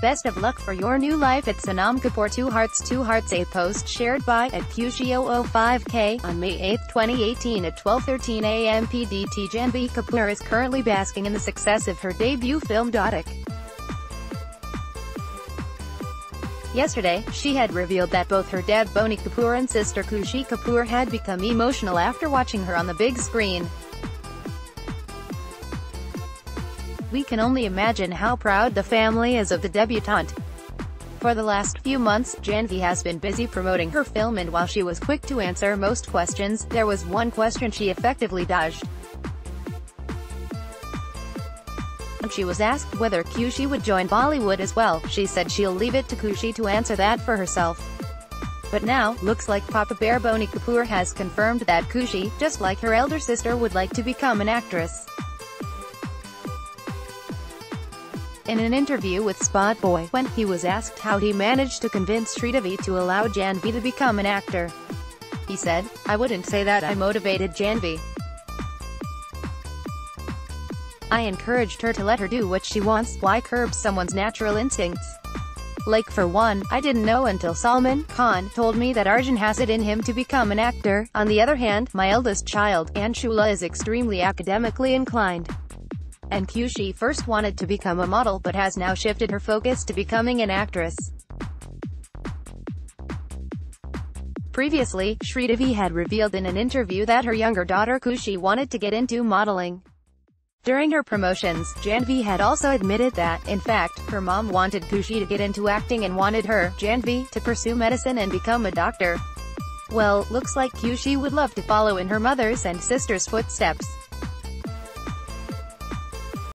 Best of luck for your new life at Sonam Kapoor 2 Hearts 2 Hearts A post shared by at Kushi005K on May 8, 2018 at 12.13 am PDT Janhvi Kapoor is currently basking in the success of her debut film Dhadak. Yesterday, she had revealed that both her dad Boney Kapoor and sister Khushi Kapoor had become emotional after watching her on the big screen. We can only imagine how proud the family is of the debutante. For the last few months, Janhvi has been busy promoting her film and while she was quick to answer most questions, there was one question she effectively dodged. She was asked whether Khushi would join Bollywood as well, she said she'll leave it to Khushi to answer that for herself. But now, looks like Papa Bear Boney Kapoor has confirmed that Khushi, just like her elder sister would like to become an actress. In an interview with Spot Boy, when he was asked how he managed to convince Sridevi to allow Janhvi to become an actor, he said, I wouldn't say that I motivated Janhvi. I encouraged her to let her do what she wants, why curb someone's natural instincts? Like for one, I didn't know until Salman Khan told me that Arjun has it in him to become an actor. On the other hand, my eldest child, Anshula is extremely academically inclined and Khushi first wanted to become a model but has now shifted her focus to becoming an actress. Previously, Sridevi had revealed in an interview that her younger daughter Khushi wanted to get into modeling. During her promotions, Janhvi had also admitted that, in fact, her mom wanted Khushi to get into acting and wanted her, Janhvi, to pursue medicine and become a doctor. Well, looks like Khushi would love to follow in her mother's and sister's footsteps.